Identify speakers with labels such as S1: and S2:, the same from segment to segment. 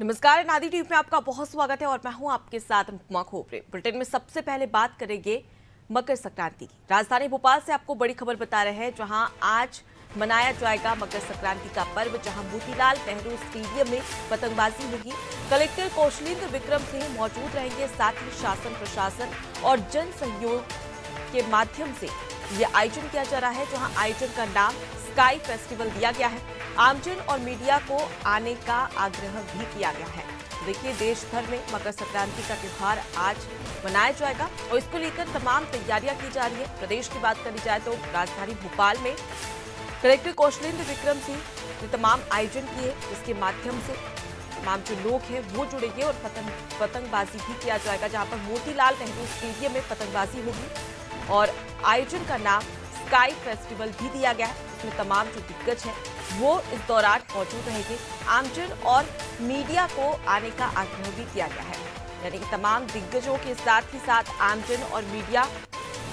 S1: नमस्कार, नादी टीवी में आपका बहुत स्वागत है और मैं हूँ आपके साथ खोपरे। बुलेटिन में सबसे पहले बात करेंगे मकर संक्रांति की। राजधानी भोपाल से आपको बड़ी खबर बता रहे हैं, जहाँ आज मनाया जाएगा मकर संक्रांति का पर्व, जहाँ मोतीलाल नेहरू स्टेडियम में पतंगबाजी होगी। कलेक्टर कौशलेंद्र विक्रम सिंह मौजूद रहेंगे, साथ ही शासन प्रशासन और जन सहयोग के माध्यम से ये आयोजन किया जा रहा है, जहाँ आयोजन का नाम स्काई फेस्टिवल दिया गया है। आमजन और मीडिया को आने का आग्रह भी किया गया है। देखिए देश भर में मकर संक्रांति का त्यौहार आज मनाया जाएगा और इसको लेकर तमाम तैयारियाँ की जा रही है। प्रदेश की बात करी जाए तो राजधानी भोपाल में कलेक्टर कौशलेंद्र विक्रम सिंह ने तमाम आयोजन किए इसके माध्यम से तमाम जो लोग हैं, वो जुड़ेंगे और पतंग, पतंगबाजी भी किया जाएगा, जहाँ पर मोतीलाल नेहरू स्टेडियम में पतंगबाजी होगी। और आयोजन का नाम स्काई फेस्टिवल भी दिया गया है। इसमें तमाम जो दिग्गज हैं, वो इस दौरान मौजूद रहेंगे आमजन और मीडिया को आने का आग्रह भी किया गया है। यानी कि तमाम दिग्गजों के साथ ही साथ आमजन और मीडिया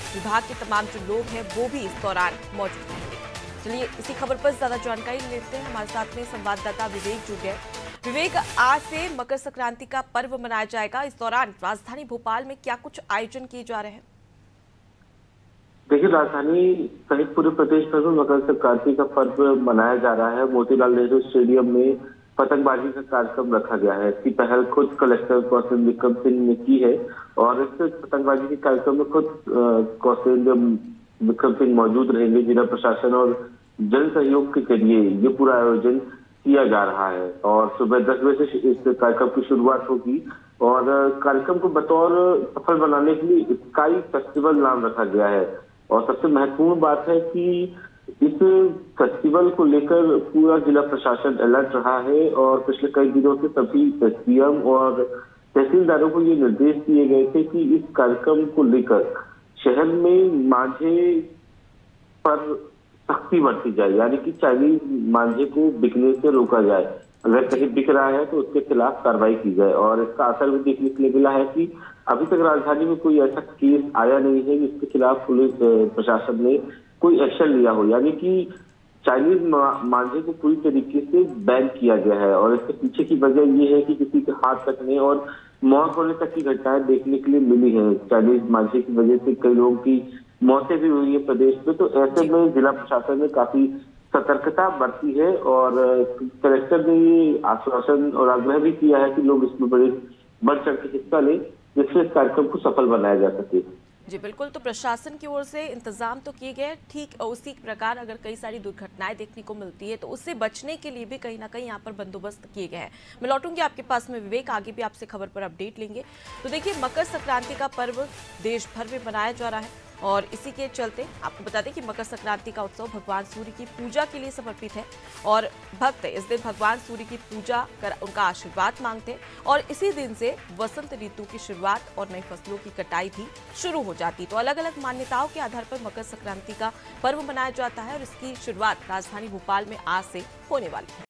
S1: विभाग के तमाम जो लोग हैं, वो भी इस दौरान मौजूद रहेंगे चलिए, इसी खबर पर ज़्यादा जानकारी लेते हैं। हमारे साथ में संवाददाता विवेक जुड़ गए विवेक, आज से मकर संक्रांति का पर्व मनाया जाएगा। इस दौरान राजधानी भोपाल में क्या कुछ आयोजन किए जा रहे हैं?
S2: देखिए, राजधानी सहित पूरे प्रदेश भर में मकर संक्रांति का पर्व मनाया जा रहा है। मोतीलाल नेहरू स्टेडियम में पतंगबाजी का कार्यक्रम रखा गया है। इसकी पहल खुद कलेक्टर कौशल विक्रम सिंह ने की है और इस पतंगबाजी के कार्यक्रम में खुद कौशल विक्रम सिंह मौजूद रहेंगे। जिला प्रशासन और जन सहयोग के ज़रिए ये पूरा आयोजन किया जा रहा है और सुबह दस बजे से इस कार्यक्रम की शुरुआत होगी और कार्यक्रम को बतौर सफल बनाने के लिए स्काई फेस्टिवल नाम रखा गया है। और सबसे महत्वपूर्ण बात है कि इस फेस्टिवल को लेकर पूरा जिला प्रशासन अलर्ट रहा है और पिछले कई दिनों से सभी एसडीएम और तहसीलदारों को ये निर्देश दिए गए थे कि इस कार्यक्रम को लेकर शहर में मांझे पर सख्ती बरती जाए, यानी कि चाइनीज़ मांझे को बिकने से रोका जाए। अगर कहीं बिक रहा है तो उसके खिलाफ कार्रवाई की जाए। और इसका असर भी देखने के लिए मिला है कि अभी तक राजधानी में कोई ऐसा केस आया नहीं है जिसके खिलाफ पुलिस प्रशासन ने कोई एक्शन लिया हो। यानी कि चाइनीज़ मांझे को पूरी तरीके से बैन किया गया है। और इसके पीछे की वजह ये है कि किसी के हाथ तकने और मौत होने तक की घटनाएँ देखने के लिए मिली है। चाइनीज़ मांझे की वजह से कई लोगों की मौतें भी हुई है प्रदेश में। तो ऐसे में जिला प्रशासन ने काफ़ी सतर्कता बरती है और कलेक्टर ने आश्वासन और आग्रह भी किया है कि लोग इसमें बड़े, बढ़ चढ़ के हिस्सा लें, जिससे इस कार्यक्रम को सफल बनाया जा सके।
S1: जी, बिल्कुल। तो प्रशासन की ओर से इंतज़ाम तो किए गए, ठीक उसी प्रकार अगर कई सारी दुर्घटनाएँ देखने को मिलती है तो उससे बचने के लिए भी कहीं ना कहीं यहाँ पर बंदोबस्त किए गए हैं। मैं लौटूँगी आपके पास में, विवेक, आगे भी आपसे खबर पर अपडेट लेंगे। तो देखिए, मकर संक्रांति का पर्व देश भर में मनाया जा रहा है। और इसी के चलते आपको बता दें कि मकर संक्रांति का उत्सव भगवान सूर्य की पूजा के लिए समर्पित है और भक्त इस दिन भगवान सूर्य की पूजा कर उनका आशीर्वाद मांगते हैं और इसी दिन से वसंत ऋतु की शुरुआत और नई फ़सलों की कटाई भी शुरू हो जाती है। तो अलग अलग मान्यताओं के आधार पर मकर संक्रांति का पर्व मनाया जाता है और इसकी शुरुआत राजधानी भोपाल में आज से होने वाली है।